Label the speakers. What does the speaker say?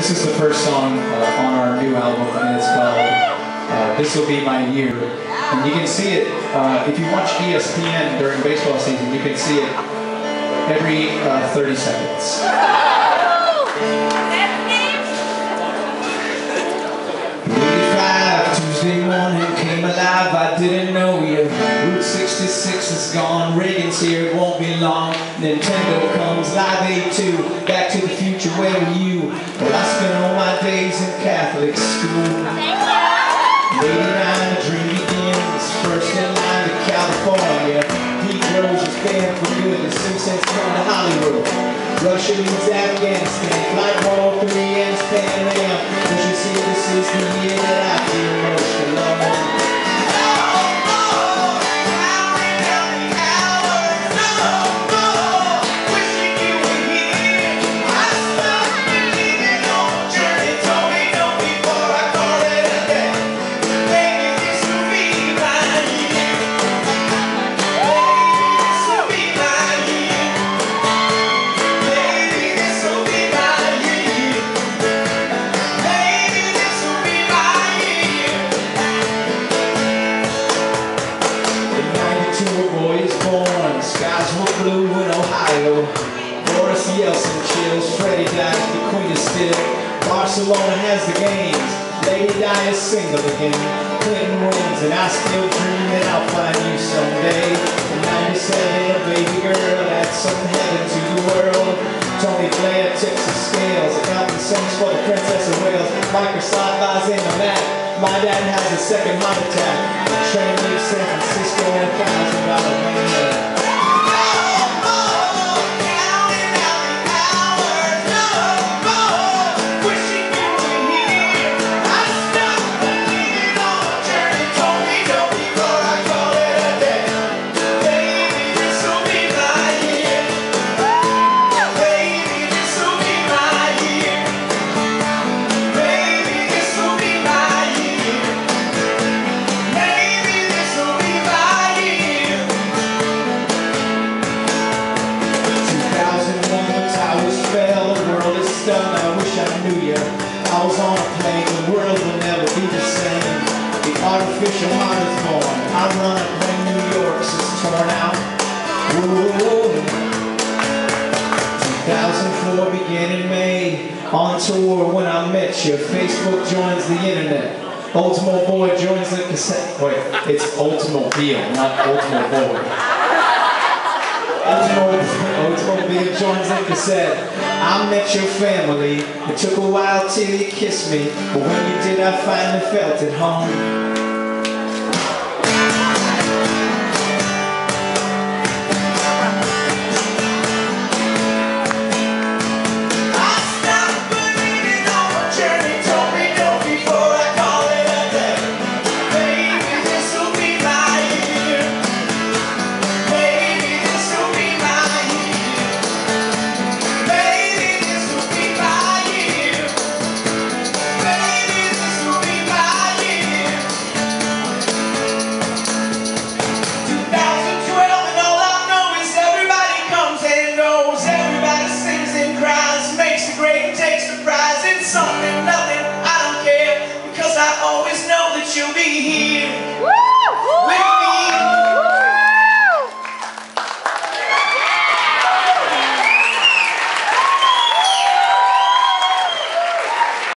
Speaker 1: This is the first song uh, on our new album, and it's called uh, This Will Be My Year. And you can see it, uh, if you watch ESPN during baseball season, you can see it every uh, 30 seconds.
Speaker 2: 85, Tuesday morning, came alive, I didn't know you. Route 66 is gone, Reagan's here, it won't be long. Nintendo comes, Live Aid 2, Back to the Future, where were you? Well, Catholic school. Late nine, the dream begins, first in line to California. Pete Rose is banned for good, the Simpsons come to Hollywood. Russia leads Afghanistan, Flight 103 ends Pan Am. Blue in Ohio. Boris Yeltsin chills, Freddie dies, the queen is still. Barcelona has the games, Lady Di is single again. Clinton wins, and I still dream that I'll find you someday. In 97, a baby girl adds some heaven to the world. Tony Blair tips the scales, accounting sings for the Princess of Wales. Microsoft lies in the map. My dad has a second heart attack. The train leaves San Francisco in a thousand dollar I was on a plane, the world will never be the same. The artificial heart is born. I run a plane, New York's is torn out. Whoa. 2004 beginning May. On tour when I met you. Facebook joins the internet. Ultimo Boy joins the cassette. Wait, it's Ultimobile, not Ultimo Boy. Ultimobile joins the cassette. I met your family. It took a while till you kissed me, but when you did, I finally felt at home.